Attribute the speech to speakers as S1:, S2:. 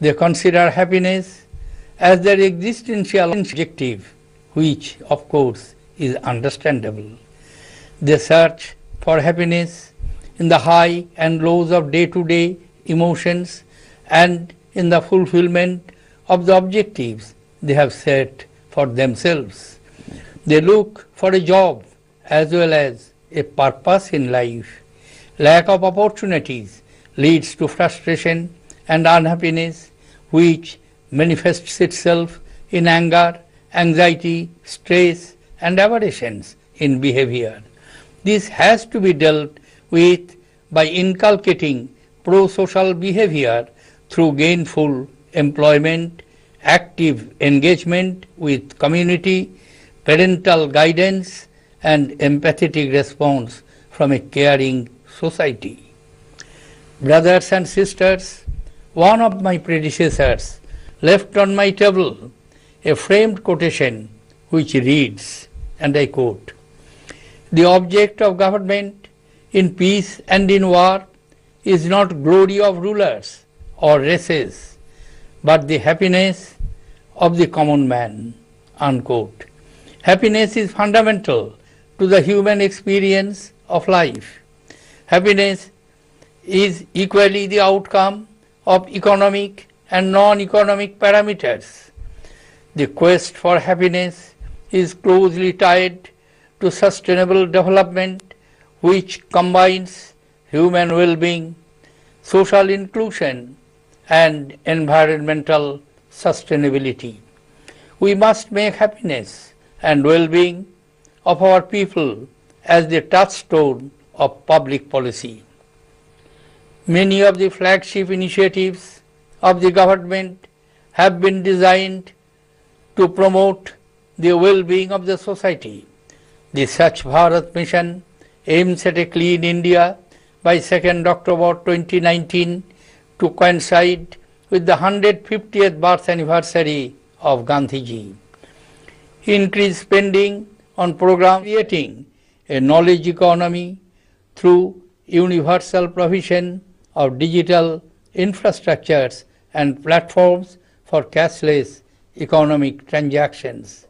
S1: They consider happiness as their existential objective, which, of course, is understandable. They search for happiness in the high and lows of day to day emotions and in the fulfillment of the objectives they have set for themselves. They look for a job as well as a purpose in life. Lack of opportunities leads to frustration and unhappiness, which manifests itself in anger, anxiety, stress, and aberrations in behavior. This has to be dealt with by inculcating pro social behavior through gainful employment, active engagement with community, parental guidance, and empathetic response from a caring society. Brothers and sisters, one of my predecessors left on my table a framed quotation which reads, and I quote, The object of government in peace and in war is not glory of rulers or races, but the happiness of the common man. Unquote. Happiness is fundamental to the human experience of life. Happiness is equally the outcome of economic and non-economic parameters. The quest for happiness is closely tied to sustainable development which combines human well-being, social inclusion and environmental sustainability. We must make happiness and well-being of our people as the touchstone of public policy. Many of the flagship initiatives of the government have been designed to promote the well-being of the society. The Swachh Bharat mission aims at a clean India by 2nd October 2019 to coincide with the 150th birth anniversary of Gandhiji. Increased spending on program creating a knowledge economy through universal provision of digital infrastructures and platforms for cashless economic transactions.